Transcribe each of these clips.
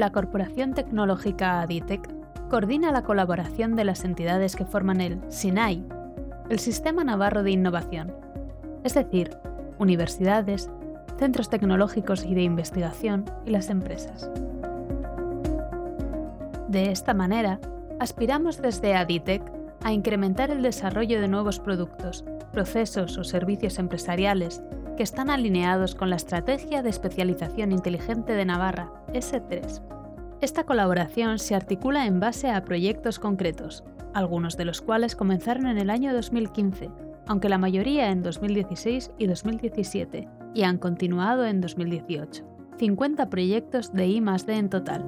La Corporación Tecnológica Aditec coordina la colaboración de las entidades que forman el SINAI, el Sistema Navarro de Innovación, es decir, universidades, centros tecnológicos y de investigación y las empresas. De esta manera, aspiramos desde Aditec a incrementar el desarrollo de nuevos productos, procesos o servicios empresariales que están alineados con la Estrategia de Especialización Inteligente de Navarra, S3. Esta colaboración se articula en base a proyectos concretos, algunos de los cuales comenzaron en el año 2015, aunque la mayoría en 2016 y 2017, y han continuado en 2018. 50 proyectos de I +D en total.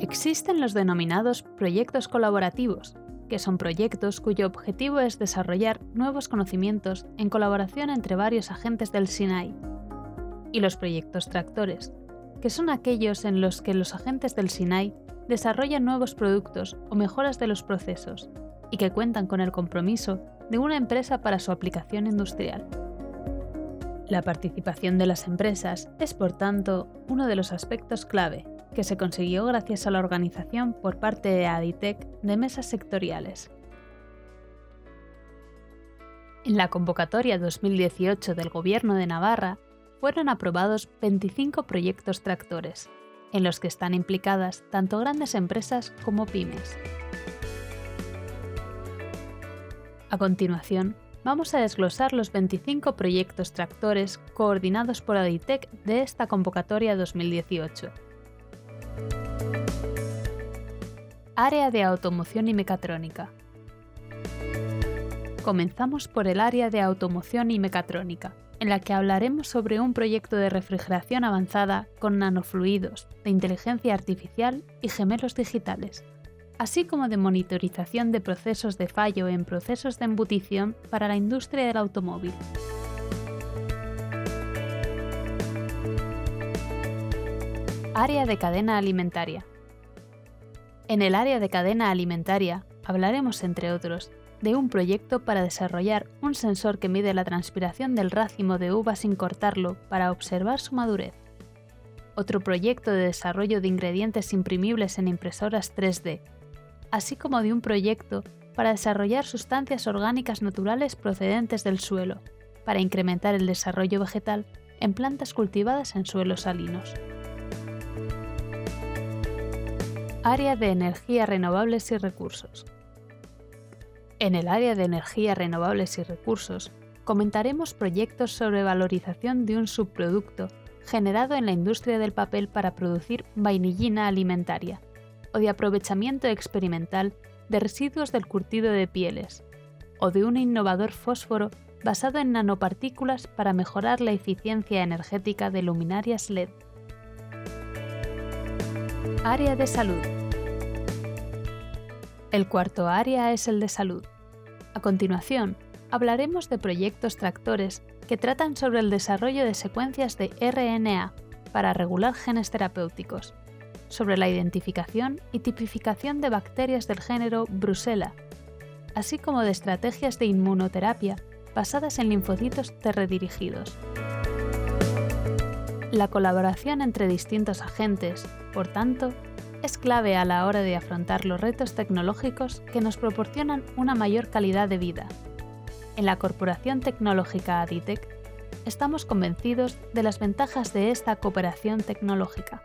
Existen los denominados proyectos colaborativos, que son proyectos cuyo objetivo es desarrollar nuevos conocimientos en colaboración entre varios agentes del SINAI. Y los proyectos tractores, que son aquellos en los que los agentes del SINAI desarrollan nuevos productos o mejoras de los procesos y que cuentan con el compromiso de una empresa para su aplicación industrial. La participación de las empresas es, por tanto, uno de los aspectos clave que se consiguió gracias a la organización por parte de Aditec de mesas sectoriales. En la convocatoria 2018 del Gobierno de Navarra fueron aprobados 25 proyectos tractores, en los que están implicadas tanto grandes empresas como pymes. A continuación, vamos a desglosar los 25 proyectos tractores coordinados por Aditec de esta convocatoria 2018. Área de automoción y mecatrónica. Comenzamos por el área de automoción y mecatrónica, en la que hablaremos sobre un proyecto de refrigeración avanzada con nanofluidos, de inteligencia artificial y gemelos digitales, así como de monitorización de procesos de fallo en procesos de embutición para la industria del automóvil. Área de cadena alimentaria. En el área de cadena alimentaria hablaremos, entre otros, de un proyecto para desarrollar un sensor que mide la transpiración del racimo de uva sin cortarlo para observar su madurez. Otro proyecto de desarrollo de ingredientes imprimibles en impresoras 3D, así como de un proyecto para desarrollar sustancias orgánicas naturales procedentes del suelo, para incrementar el desarrollo vegetal en plantas cultivadas en suelos salinos. Área de energías renovables y recursos. En el área de energías renovables y recursos, comentaremos proyectos sobre valorización de un subproducto generado en la industria del papel para producir vainillina alimentaria, o de aprovechamiento experimental de residuos del curtido de pieles, o de un innovador fósforo basado en nanopartículas para mejorar la eficiencia energética de luminarias LED. Área de salud. El cuarto área es el de salud. A continuación, hablaremos de proyectos tractores que tratan sobre el desarrollo de secuencias de RNA para regular genes terapéuticos, sobre la identificación y tipificación de bacterias del género Brucella, así como de estrategias de inmunoterapia basadas en linfocitos T redirigidos. La colaboración entre distintos agentes, por tanto, es clave a la hora de afrontar los retos tecnológicos que nos proporcionan una mayor calidad de vida. En la Corporación Tecnológica Aditec estamos convencidos de las ventajas de esta cooperación tecnológica.